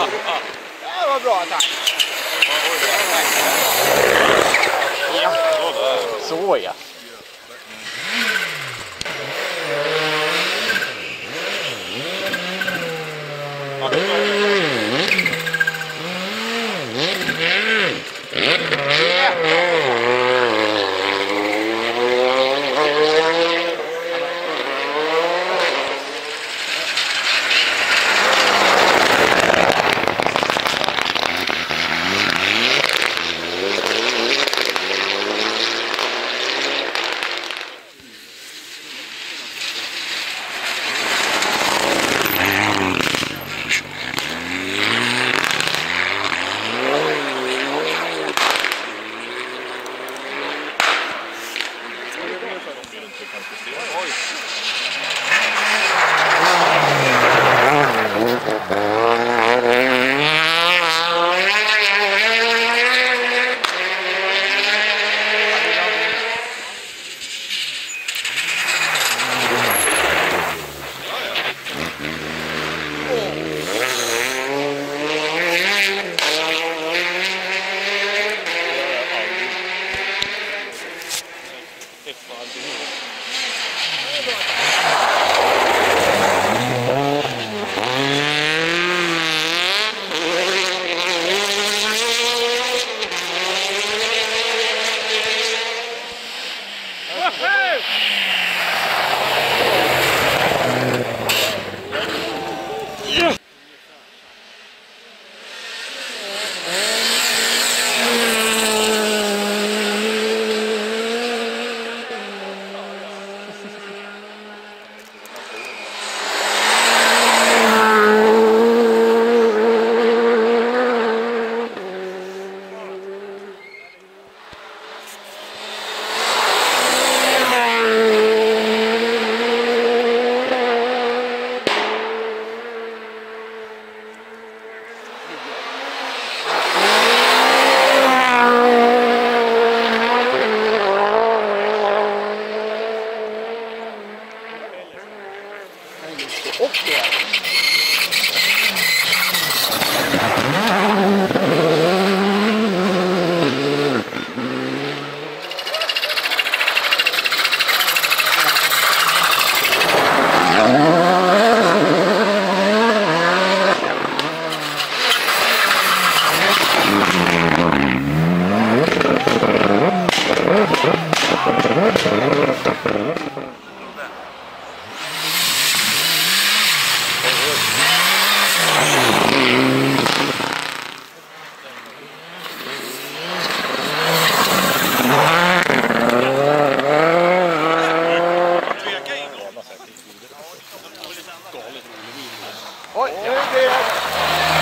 Ja, Kalle! Det var bra tack. Så ja. Hoy. Hey! Blir det...